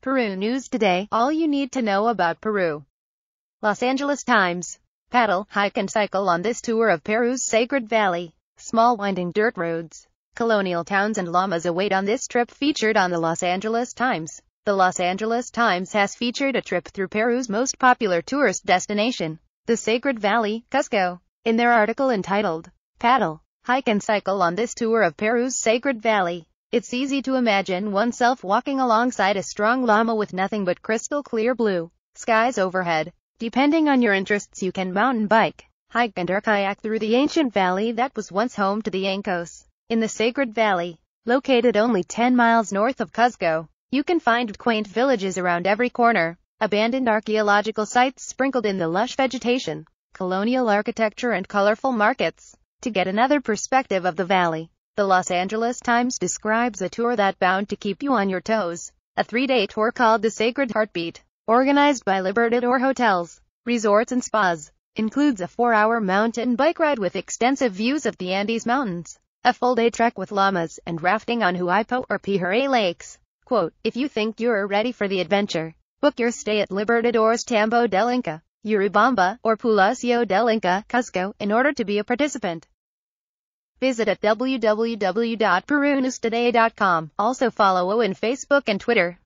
Peru News Today, all you need to know about Peru. Los Angeles Times. Paddle, hike and cycle on this tour of Peru's Sacred Valley. Small winding dirt roads, colonial towns and llamas await on this trip featured on the Los Angeles Times. The Los Angeles Times has featured a trip through Peru's most popular tourist destination, the Sacred Valley, Cusco, in their article entitled, Paddle, Hike and Cycle on this tour of Peru's Sacred Valley. It's easy to imagine oneself walking alongside a strong llama with nothing but crystal clear blue skies overhead. Depending on your interests you can mountain bike, hike and or kayak through the ancient valley that was once home to the Incas. In the Sacred Valley, located only 10 miles north of Cuzco, you can find quaint villages around every corner, abandoned archaeological sites sprinkled in the lush vegetation, colonial architecture and colorful markets. To get another perspective of the valley, the Los Angeles Times describes a tour that bound to keep you on your toes. A three-day tour called The Sacred Heartbeat, organized by Libertador Hotels, Resorts and Spas, includes a four-hour mountain bike ride with extensive views of the Andes Mountains, a full-day trek with llamas, and rafting on Huaypo or Piuray lakes. Quote, if you think you're ready for the adventure, book your stay at Libertador's Tambo del Inca, Urubamba, or Palacio del Inca, Cusco, in order to be a participant. Visit at www.perunewstoday.com. Also follow on Facebook and Twitter.